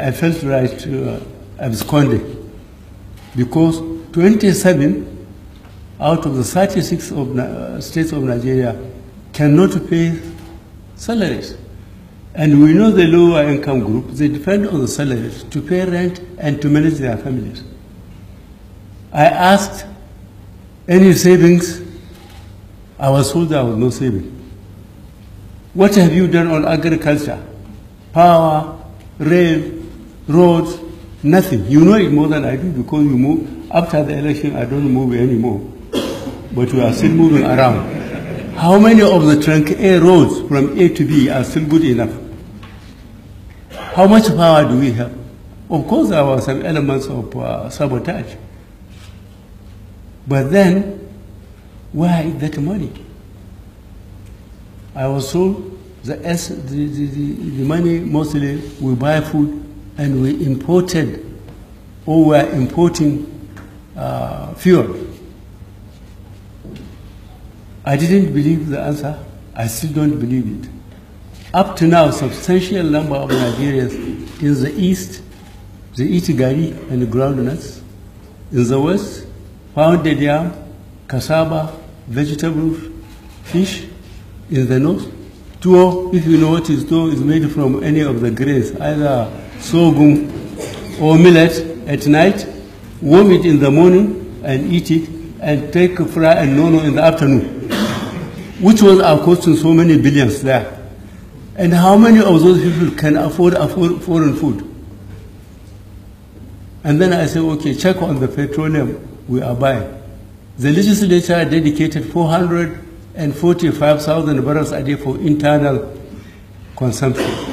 I felt right to uh, absconding because 27 out of the 36 of, uh, states of Nigeria cannot pay salaries. And we know the lower income group, they depend on the salaries to pay rent and to manage their families. I asked any savings, I was told there was no saving. What have you done on agriculture? Power, rail, roads, nothing. You know it more than I do because you move. After the election, I don't move anymore. But we are still moving around. How many of the trunk A roads from A to B are still good enough? How much power do we have? Of course, there were some elements of uh, sabotage. But then, where is that money? I was told the, the, the, the money mostly we buy food and we imported or were importing uh, fuel. I didn't believe the answer. I still don't believe it. Up to now, substantial number of Nigerians in the east, they eat gari and groundnuts. In the west, pounded yam, cassava, vegetables, fish. In the north, tuo, if you know what is tuo, is made from any of the grains, either sorghum or millet at night, warm it in the morning and eat it, and take fura and nono in the afternoon. Which was are costing so many billions there? And how many of those people can afford, afford foreign food? And then I say, okay, check on the petroleum we are buying. The legislature dedicated 445,000 barrels a day for internal consumption.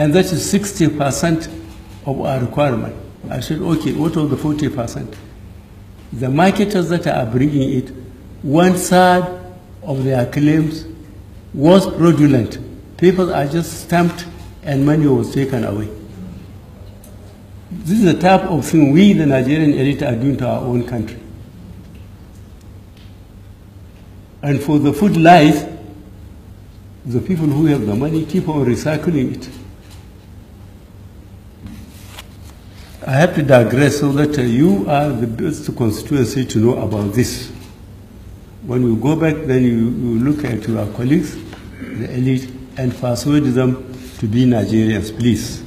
And that is 60% of our requirement. I said, okay, what of the 40%? The marketers that are bringing it, one third of their claims was fraudulent. People are just stamped and money was taken away. This is the type of thing we, the Nigerian elite, are doing to our own country. And for the food lies, the people who have the money keep on recycling it. I have to digress so that uh, you are the best constituency to know about this. When you go back, then you, you look at your colleagues, the elite, and persuade them to be Nigerians, please.